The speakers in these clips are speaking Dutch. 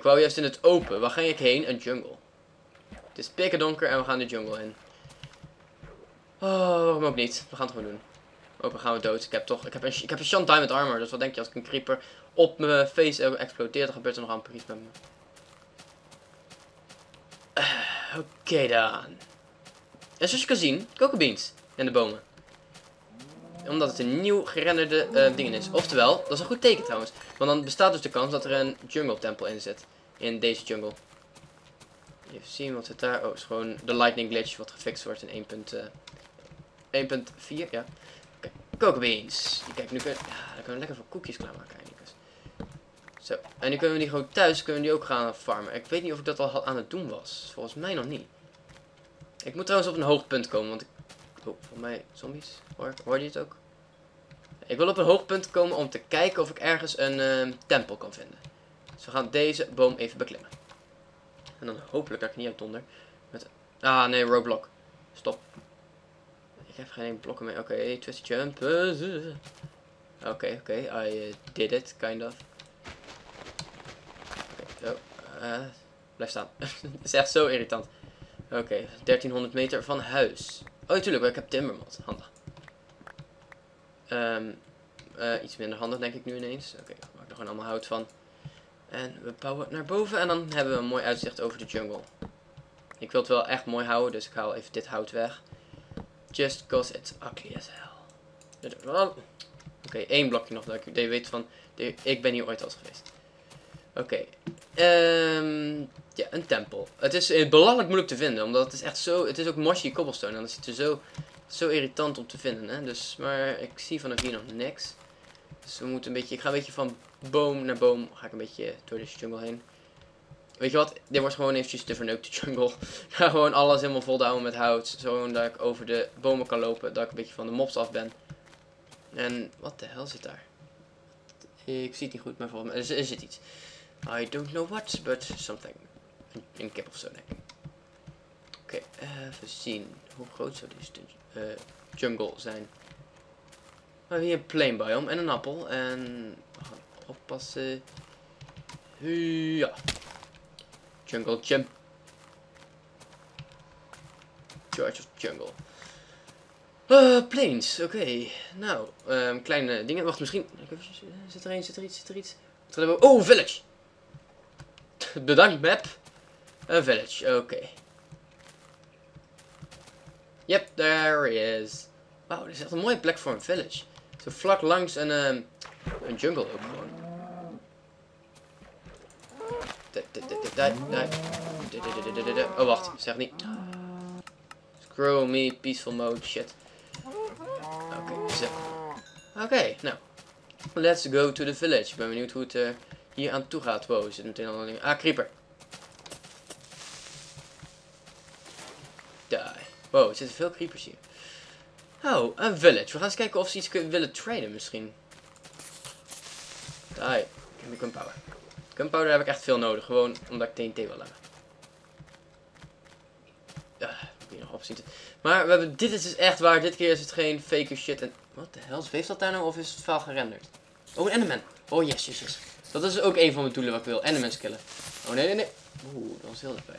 Ik wou juist in het open. Waar ga ik heen? Een jungle. Het is pikken donker en we gaan de jungle in. Oh, waarom ook niet? We gaan het gewoon doen. Ook gaan we dood. Ik heb toch, ik heb een, ik heb een Shan Diamond Armor. Dus wat denk je als ik een creeper op mijn face explodeert, dan gebeurt er nog amper iets met me. Uh, Oké dan. En zoals je kan zien, cocoa beans in de bomen. Omdat het een nieuw gerenderde uh, ding is. Oftewel, dat is een goed teken trouwens. Want dan bestaat dus de kans dat er een jungle tempel in zit. In deze jungle. Even zien wat zit daar. Oh, is gewoon de lightning glitch wat gefixt wordt in 1.4. ja. Oké, cocoa beans. Kijk, nu kunnen, ja, dan kunnen we lekker voor koekjes klaarmaken eigenlijk. Zo, en nu kunnen we die gewoon thuis, kunnen we die ook gaan farmen. Ik weet niet of ik dat al aan het doen was. Volgens mij nog niet. Ik moet trouwens op een hoogtepunt komen, want ik... Oh, voor mij zombies. Hoor, hoor je het ook? Ik wil op een hoogtepunt komen om te kijken of ik ergens een uh, tempel kan vinden. Dus we gaan deze boom even beklimmen. En dan hopelijk dat ik niet uit donder. Met... Ah, nee, roadblock. Stop. Ik heb geen blokken meer. Oké, twisty jump. Oké, oké, I uh, did it, kind of. Oké, okay, uh, blijf staan. Het is echt zo irritant. Oké, 1300 meter van huis. Oh, tuurlijk, ik heb timbermat. Handig. Um, uh, iets minder handig, denk ik nu ineens. Oké, maak er gewoon allemaal hout van. En we bouwen naar boven en dan hebben we een mooi uitzicht over de jungle. Ik wil het wel echt mooi houden, dus ik haal even dit hout weg. Just cause it's ugly as hell. Oké, één blokje nog, dat ik weet van, ik ben hier ooit al geweest. Oké, um, ja, een tempel. Het is uh, belachelijk moeilijk te vinden, omdat het is echt zo, het is ook mossy cobblestone en dat ziet er zo, zo irritant om te vinden, hè. Dus, maar ik zie vanaf hier nog niks. Dus we moeten een beetje, ik ga een beetje van boom naar boom, ga ik een beetje door de jungle heen. Weet je wat, dit wordt gewoon eventjes de verneukte jungle. Gewoon alles helemaal vol houden met hout, zodat ik over de bomen kan lopen, dat ik een beetje van de mobs af ben. En, wat de hel zit daar? Ik zie het niet goed, maar volgens mij, er zit iets. I don't know what, but something. Een, kip of zo, denk. Oké, okay, even zien. Hoe groot zou deze uh, jungle zijn? We hebben hier een plain biome en een appel. En oppassen. Ja. Jungle jump. George of Jungle. Uh, plains, oké. Nou, um, kleine dingen. Wacht, misschien. Zit er een, zit er iets, zit er iets? Oh, village. Bedankt, map. Een village, oké. Yep, there he is. Wauw, dit is echt een mooie plek voor een village. Zo vlak langs een, um, een jungle ook gewoon. Oh, wacht. Zeg niet. Scroll me, peaceful mode, shit. Oké, zo. Oké, nou. Let's go to the village. Ik ben benieuwd hoe het uh, hier aan toe gaat. Wow, zit meteen al een... Ah, creeper. Die. Wow, er zitten veel creepers hier. Oh, een village. We gaan eens kijken of ze iets kunnen willen traden misschien. Die. Give me gunpowder. Gunpowder heb ik echt veel nodig. Gewoon omdat ik TNT wil hebben. Ja, je nog opzien. Maar we hebben, dit is dus echt waar. Dit keer is het geen fake shit. En wat de hel? Heeft dat daar nou of is het vaal gerenderd? Oh, een enderman. Oh, yes, yes, yes. Dat is ook een van mijn doelen wat ik wil. Endermans killen. Oh, nee, nee, nee. Oeh, dat was heel dichtbij.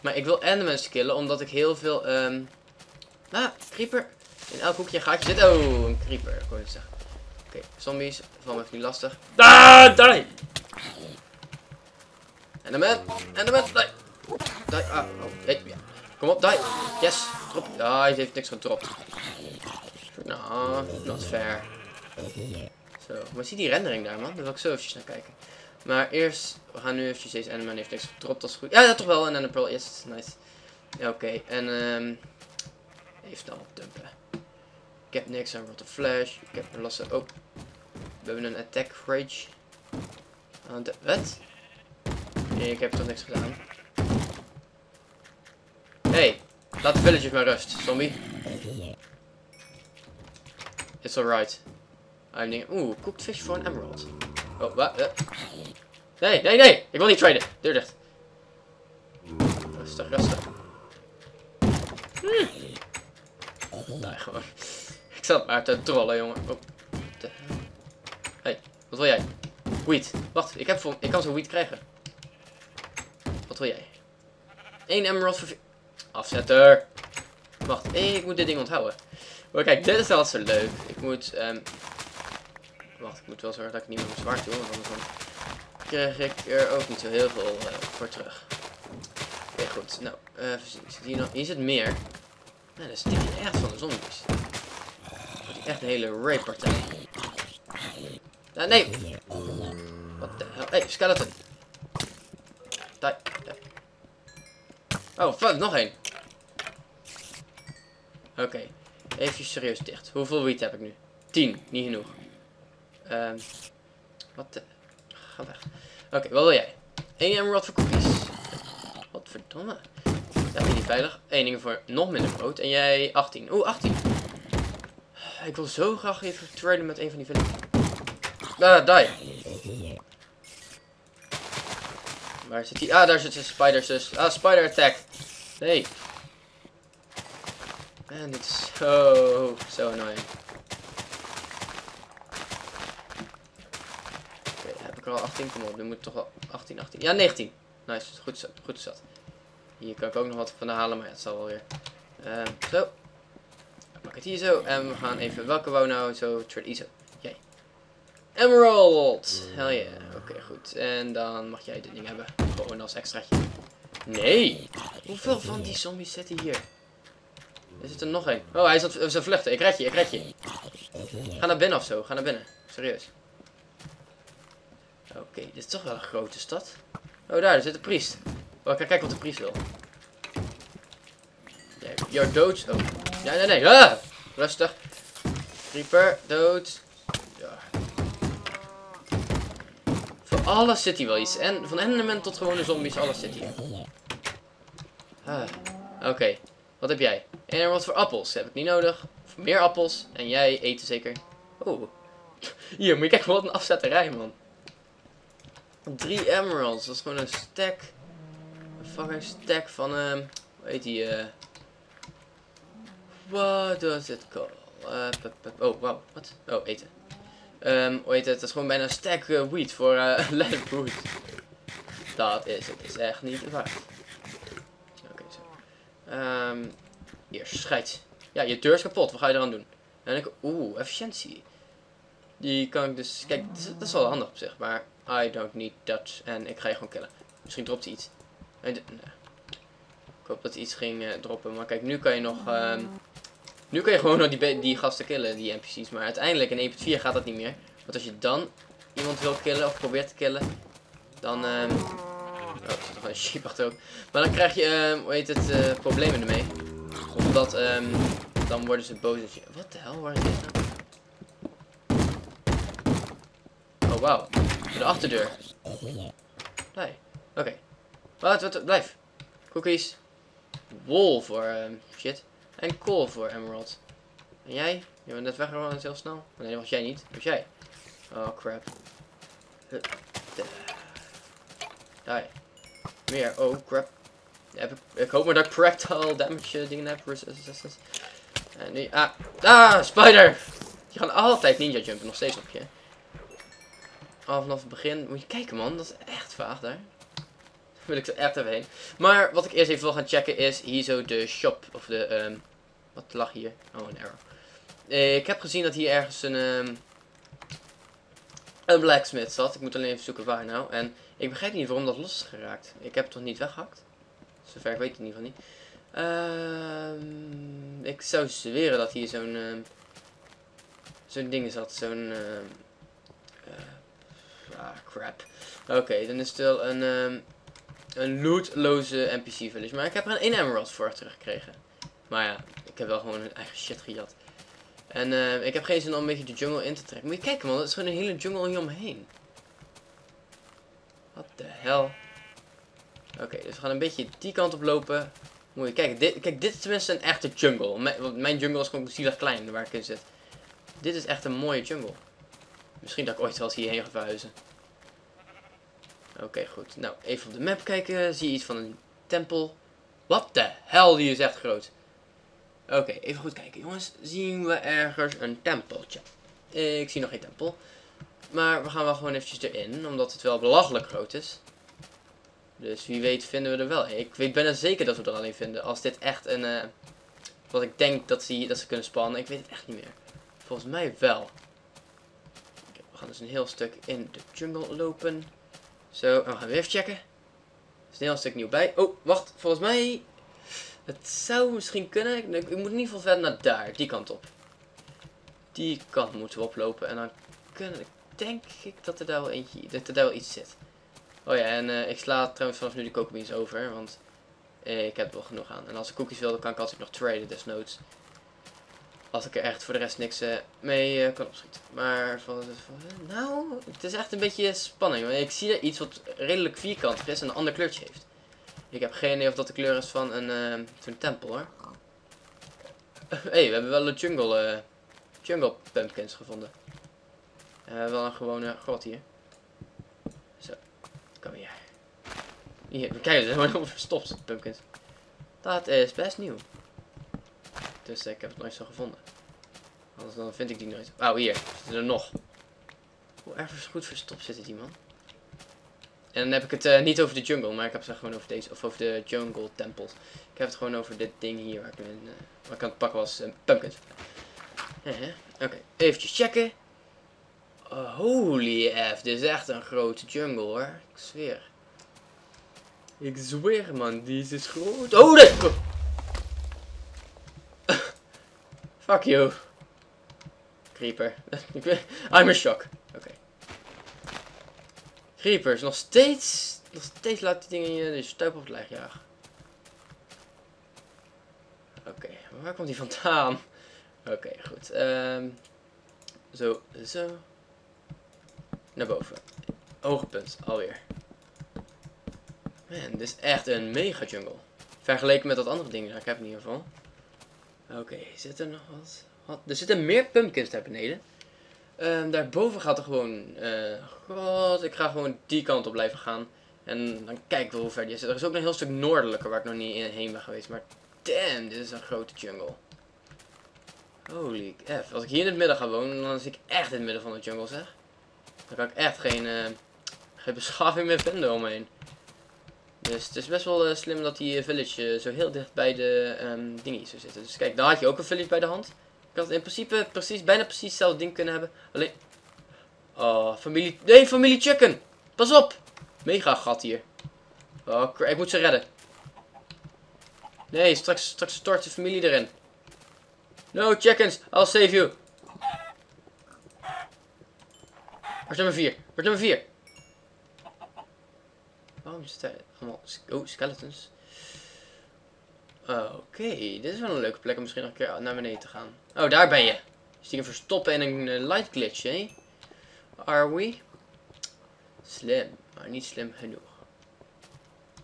Maar ik wil endermans killen omdat ik heel veel... Um... Ah, creeper. In elk hoekje gaatje zit. Oh, een creeper. Ik wou zeggen. Oké, zombies. Van me niet lastig. Ah, die! Enderman. Enderman. Die. Die. Ah, oh. Hey. Kom op, die. Yes. Drop. Ah, hij heeft niks gedropt. Nou, not fair. Zo, maar zie die rendering daar, man. Daar wil ik zo eventjes naar kijken. Maar eerst, we gaan nu eventjes deze Enderman heeft niks gedropt, dat is goed. Ja, dat toch wel, een Ender Pearl, yes, nice. Oké, en um, even dan dumpen. Ik heb niks aan Rotten Flash, ik heb een losse, oh. We hebben een Attack Rage. Uh, wat? Ik heb toch niks gedaan. Hey, laat de villagers maar rust, zombie. It's alright. I'm. Oeh, cooked fish voor een emerald. Oh, wat? Uh. Nee, nee, nee! Ik wil niet traden. Deur dicht. Rustig, rustig. Hmm. Nee, gewoon. Ik zat maar te trollen, jongen. Oh. Hey, wat wil jij? Wheat. Wacht, ik, heb voor, ik kan zo'n wheat krijgen. Wat wil jij? 1 emerald voor... Afzetter. Wacht, ik moet dit ding onthouden. Maar kijk, dit is wel zo leuk. Ik moet... Um... Wacht, ik moet wel zorgen dat ik niet meer zwaard doe. Want anders dan krijg ik er ook niet zo heel veel uh, voor terug. Oké, goed. Nou, uh, zit hier, nog... hier zit meer. Nou, dat is hier echt van de zombies. Echt een hele rape-partij. Uh, nee! Wat de hel? Hey, skeleton! Die. Oh, fuck, nog één. Oké. Even serieus dicht. Hoeveel wiet heb ik nu? 10, niet genoeg. Um, wat de... Ga weg. Oké, wat wil jij? 1 emerald voor cookies. Wat verdomme. Ja, ben niet veilig. 1 ding voor nog minder brood. En jij 18. Oeh, 18. Ik wil zo graag even traden met een van die villages. Ah, die. Zit? Ah, daar zit een spider zus. Ah, spider attack. Nee. En dit is zo, zo annoying. Oké, okay, heb ik er al 18? Kom op, nu moet toch wel 18, 18. Ja, 19. Nice, goed zat, goed zat. Hier kan ik ook nog wat van halen, maar het zal wel weer. Um, zo. Pak het hier zo. En we gaan even, welke wou nou zo? Trade ISO. Jij. Emerald! Hell yeah. Oké, goed. En dan mag jij dit ding hebben. Gewoon als extraatje. Nee! Hoeveel van die zombies zitten hier? Er zit er nog één. Oh, hij is aan vluchten. Ik red je, ik red je. Ga naar binnen of zo. Ga naar binnen. Serieus. Oké, dit is toch wel een grote stad. Oh, daar, zit de priest. Oh, kijk, kijk wat de priest wil. You're dood. Oh. Nee, nee, nee. Ah! Rustig. Creeper, dood. Alles zit hier wel iets. En van Enderman tot gewone zombies, alles zit hier. Ah. Oké. Wat heb jij? En wat voor appels. Heb ik niet nodig. Meer appels. En jij eten zeker. Oh. Hier, moet je kijken wat een afzetterij, man. Drie emeralds. Dat is gewoon een stack. Een fucking stack van, um, hoe heet die, eh... Uh, what does it call? Uh, oh, wow. Wat? Oh, eten. Um, hoe heet het? Dat is gewoon bijna een stack uh, wheat voor uh, Dat is het. is echt niet waar. Oké, zo. Um, hier, scheids. Ja, je deur is kapot. Wat ga je eraan doen? En ik, oeh, efficiëntie. Die kan ik dus, kijk, dat is, wel handig op zich, maar I don't need that. En ik ga je gewoon killen. Misschien dropt hij iets. Ik hoop dat hij iets ging uh, droppen, maar kijk, nu kan je nog, um, nu kan je gewoon nog die, die gasten killen, die NPC's. Maar uiteindelijk in 1.4 gaat dat niet meer. Want als je dan iemand wil killen of probeert te killen, dan, um, oh, er zit nog een sheep ook. Maar dan krijg je, um, hoe heet het, uh, problemen ermee. Omdat, um, dan worden ze boos. Wat de hel, waar is dit nou? Oh, wauw. De achterdeur. Nee. Oké. Okay. Wat, wat, blijf. Cookies. Wol voor, um, shit. En coal voor emerald. En jij? Je bent net weggegaan heel snel. Nee, was jij niet. Was jij. Oh, crap. Die. Meer. Oh, crap. Ik hoop maar dat ik projectile damage uh, dingen heb. Resistance. En nu, ah, ah, spider! Die gaan altijd ninja jumpen, nog steeds op je. Al vanaf het begin, moet je kijken man, dat is echt vaag daar. Daar wil ik er echt even. Maar wat ik eerst even wil gaan checken is hier zo de shop, of de, um, wat lag hier? Oh, een arrow. Ik heb gezien dat hier ergens een, um, een blacksmith zat. Ik moet alleen even zoeken waar nou. En ik begrijp niet waarom dat los is geraakt. Ik heb het toch niet weggehakt? Zover ik weet het in ieder geval niet. Uh, ik zou zweren dat hier zo'n uh, zo'n ding zat. Zo'n uh, ah, crap. Oké, dan is het wel een, um, een lootloze NPC village. Maar ik heb er een 1 emerald voor teruggekregen. Maar ja, ik heb wel gewoon een eigen shit gejat. En uh, ik heb geen zin om een beetje de jungle in te trekken. Moet je kijken man, dat is gewoon een hele jungle hier omheen. Wat de hel. Oké, dus we gaan een beetje die kant op lopen. Moet je kijken, dit, kijk, dit is tenminste een echte jungle. Mijn, mijn jungle is gewoon zielig klein waar ik in zit. Dit is echt een mooie jungle. Misschien dat ik ooit wel hierheen ga verhuizen. Oké, goed. Nou, even op de map kijken. Zie je iets van een tempel. Wat de hel, die is echt groot. Oké, even goed kijken jongens. Zien we ergens een tempeltje? Ik zie nog geen tempel. Maar we gaan wel gewoon eventjes erin, omdat het wel belachelijk groot is. Dus wie weet vinden we er wel. Ik weet bijna zeker dat we er alleen vinden. Als dit echt een... eh, wat ik denk dat ze, dat ze kunnen spannen. Ik weet het echt niet meer. Volgens mij wel. We gaan dus een heel stuk in de jungle lopen. Zo, en we gaan weer even checken. Er is een heel stuk nieuw bij. Oh, wacht. Volgens mij... Het zou misschien kunnen. Ik, moet in ieder geval verder naar daar. Die kant op. Die kant moeten we oplopen. En dan kunnen... Denk ik dat er daar wel eentje... Dat er daar wel iets zit. Oh ja, en eh, ik sla trouwens vanaf nu de cocobeans over. Want eh, ik heb er wel genoeg aan. En als ik cookies wil, dan kan ik altijd nog traden desnoods. Als ik er echt voor de rest niks eh, mee kan opschieten. Maar van, van- nou, het is echt een beetje spanning. Want ik zie er iets wat redelijk vierkantig is en een ander kleurtje heeft. Ik heb geen idee of dat de kleur is van een eh, zo'n tempel hoor. Hé, hey, we hebben wel een jungle, eh, jungle pumpkins gevonden. En we hebben wel een gewone grot hier. Zo, kom hier. Hier, kijk, ze zijn helemaal verstopt, pumpkins. Dat is best nieuw. Dus eh, ik heb het nooit zo gevonden. Anders dan vind ik die nooit. Oh, hier. Zitten er nog. Hoe erg goed verstopt zitten die man. En dan heb ik het eh, niet over de jungle, maar ik heb het gewoon over deze, of over de jungle temples. Ik heb het gewoon over dit ding hier waar ik, in, eh, waar ik aan het pakken was. Uh, pumpkins. Eh, Oké, eventjes checken. Oh, holy F, dit is echt een grote jungle hoor. Ik zweer. Ik zweer man, die is groot. Oh, nee! Fuck you. Creeper. I'm in shock. Creepers, nog steeds. Nog steeds laat die dingen je de stuip op het lijf jagen. Oké, waar komt die vandaan? Oké, goed. Ehm zo, zo. Naar boven. Oogpunt, alweer. Man, dit is echt een mega jungle. Vergeleken met dat andere ding dat ik heb in ieder geval. Oké, zit er nog wat? wat? Er zitten meer pumpkins daar beneden. Ehm, daarboven gaat er gewoon... eh God, ik ga gewoon die kant op blijven gaan. En dan kijken we hoe ver die zit. Er is ook een heel stuk noordelijker waar ik nog niet heen ben geweest. Maar damn, dit is een grote jungle. Holy F. Als ik hier in het midden ga wonen, dan zit ik echt in het midden van de jungle, zeg. Dan kan ik echt geen, eh, geen beschaving meer vinden om me heen. Dus het is best wel eh, slim dat die village zo heel dicht bij de um, dingetjes zo zitten. Dus kijk, daar had je ook een village bij de hand. Ik had in principe precies, bijna precies hetzelfde ding kunnen hebben. Alleen... Oh, familie... Nee, familie chicken! Pas op! Mega gat hier. Oh, ik moet ze redden. Nee, straks, straks stort de familie erin. No chickens, I'll save you. Is nummer 4? Waar is nummer 4? Waarom zit er allemaal... Oh, skeletons. Oké, dit is wel een leuke plek om misschien nog een keer naar beneden te gaan. Oh, daar ben je. Stiekem verstoppen in een eh, light glitch, hè? Are we? Slim, maar niet slim genoeg.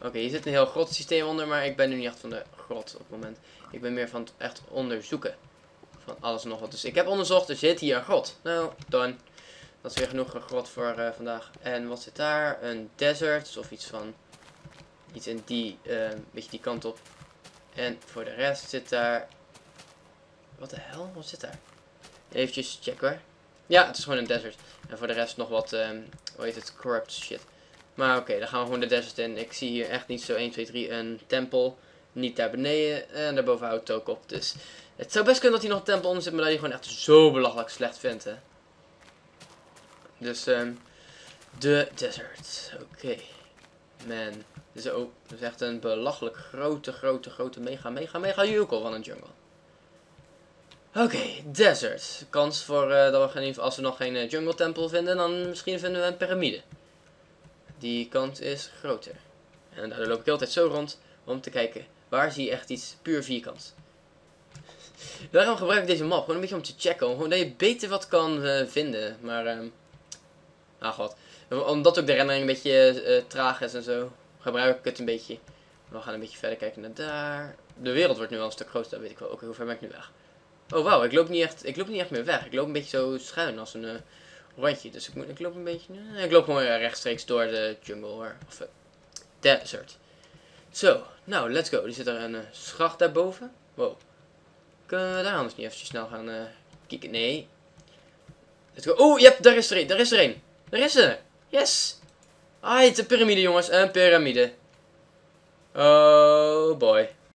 Oké, hier zit een heel grot systeem onder, maar ik ben nu niet echt van de grot op het moment. Ik ben meer van het echt onderzoeken van alles en nog wat. Dus ik heb onderzocht, er zit hier een grot. Nou, done. Dat is weer genoeg een grot voor eh, vandaag. En wat zit daar? Een desert, dus of iets van... Iets in die, eh, beetje die kant op. En voor de rest zit daar... Wat de hel? Wat zit daar? Eventjes checken hoor. Ja, het is gewoon een desert. En voor de rest nog wat, ehm hoe heet het, corrupt shit. Maar oké, dan gaan we gewoon de desert in. Ik zie hier echt niet zo 1, 2, 3 een tempel. Niet daar beneden. En daarboven houdt het ook op. Dus het zou best kunnen dat hier nog een tempel onder zit. Maar dat je gewoon echt zo belachelijk slecht vindt, hè. Dus, ehm de desert. Oké. Man. Dit is, is echt een belachelijk grote, grote, grote, mega, mega, mega jukkel van een jungle. Oké, desert. Kans voor eh, dat we als we nog geen eh, jungle tempel vinden, dan misschien vinden we een piramide. Die kans is groter. En daar loop ik altijd zo rond om te kijken waar zie je echt iets puur vierkant. Daarom gebruik ik deze map, gewoon een beetje om te checken, gewoon dat je beter wat kan eh, vinden. Maar, ehm ah god. Omdat ook de rendering een beetje eh, traag is en zo, gebruik ik het een beetje. We gaan een beetje verder kijken naar daar. De wereld wordt nu al een stuk groter, dat weet ik wel. Oké, hoe ver ben ik nu weg? Oh wauw, ik loop niet echt, ik loop niet echt meer weg. Ik loop een beetje zo schuin als een eh, rondje. Dus ik, moet, ik loop een beetje, eh, ik loop gewoon rechtstreeks door de jungle hoor. Of desert. Zo, nou let's go. Er zit er een schacht daarboven. Wow. Kunnen we daar anders niet eventjes snel gaan kijken? Nee. Let's go. Oh, yep, daar is er een. Daar is er een. Daar is er. Yes. Ah, het is een piramide, jongens. Een piramide. Oh boy.